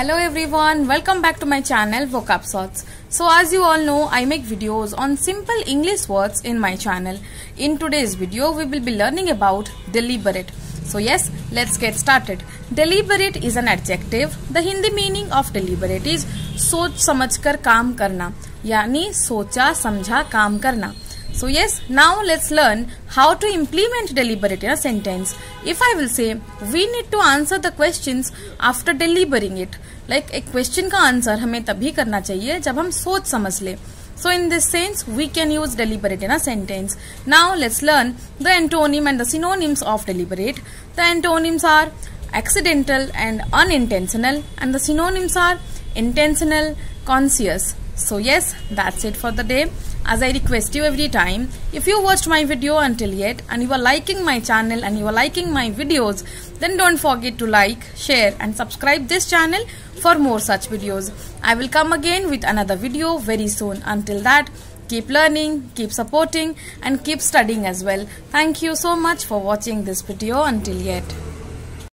Hello everyone, welcome back to my channel Vocab Shorts. So as you all know, I make videos on simple English words in my channel. In today's video, we will be learning about deliberate. So yes, let's get started. Deliberate is an adjective. The Hindi meaning of deliberate is सोच समझकर काम करना यानी सोचा समझा काम करना So yes, now let's learn how to implement deliberate in a sentence. If I will say, we need to answer the questions after deliberating it. Like एक question का answer हमें तभी करना चाहिए जब हम सोच समझ ले. So in this sense, we can use deliberate in a sentence. Now let's learn the antonym and the synonyms of deliberate. The antonyms are accidental and unintentional and the synonyms are intentional, conscious. So yes, that's it for the day. As I request you every time, if you watched my video until yet and you are liking my channel and you are liking my videos, then don't forget to like, share and subscribe this channel for more such videos. I will come again with another video very soon. Until that, keep learning, keep supporting and keep studying as well. Thank you so much for watching this video until yet.